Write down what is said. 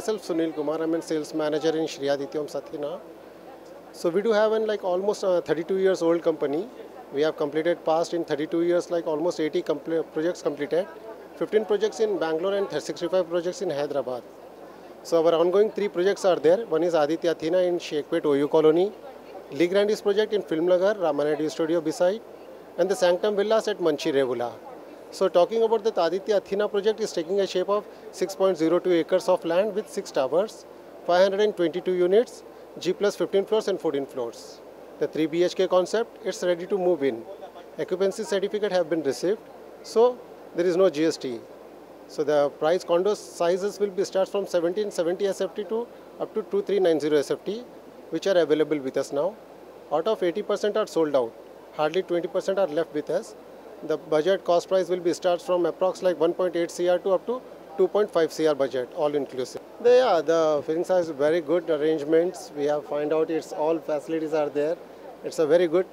Sunil Kumar. I'm a sales manager in Shri Adityam Sathina. So we do have an like almost a 32 years old company. We have completed past in 32 years like almost 80 compl- projects completed, 15 projects in Bangalore and 65 projects in Hyderabad. So our ongoing three projects are there. One is Aditya Athena in Sheikhpet OU Colony, Lee Grandis project in Filmnagar, Ramanadi Studio beside, and the Sanctum Villas at Manchi Regula. So talking about the Aditya Athena project is taking a shape of 6.02 acres of land with 6 towers, 522 units, G plus 15 floors and 14 floors. The 3 BHK concept, it's ready to move in. Occupancy certificate have been received, so there is no GST. So the price condo sizes will be start from 1770 SFT to up to 2390 SFT, which are available with us now. Out of 80% are sold out. Hardly 20% are left with us. The budget cost price will be starts from approx like 1.8 CR to up to 2.5 CR budget, all inclusive. The, yeah, the Phoenix has very good arrangements. We have find out it's all facilities are there. It's a very good